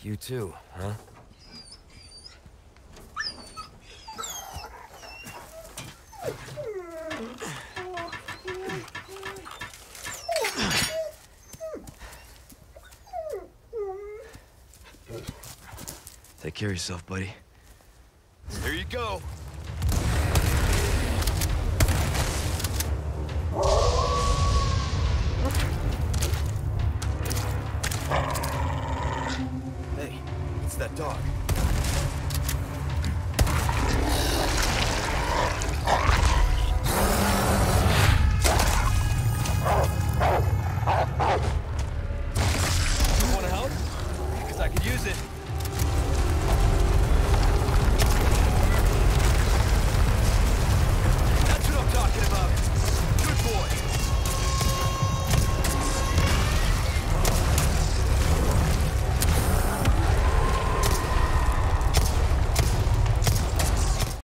You too, huh? Take care of yourself, buddy. Here you go. that dog. You wanna help? Cause I could use it.